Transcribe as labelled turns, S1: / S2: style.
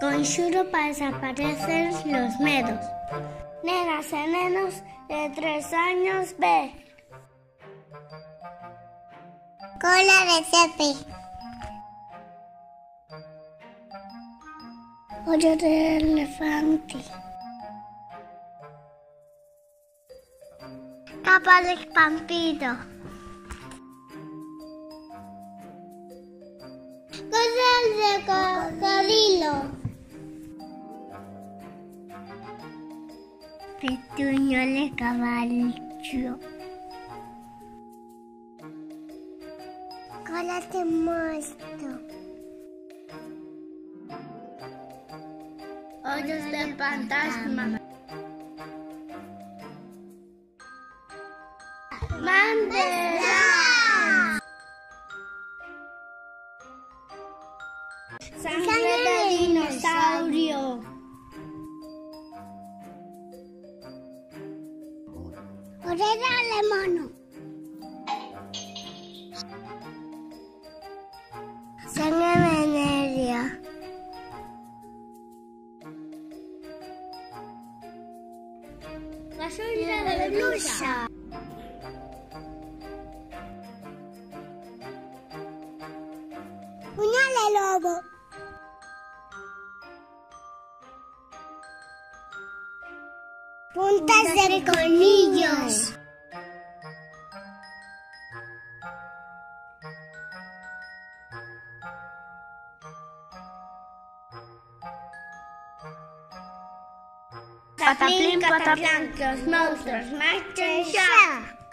S1: Conxuro para desaparecer los medos. Nenas e nenos de tres años B.
S2: Cola de cepe.
S1: Ollo de elefante. Capa de vampiro. Cosas de cocodrilo. Petuño de caballo. Cola de monstruo. Hoyos de fantasma. ¡Mandela! Sangre de dinosaurio. Oreja de mono. Sangre veneria. Gasolina de blusa. Uña de lobo. Puntas de colmillos. Pataplim, pataplim, que os monstruos marchen xa.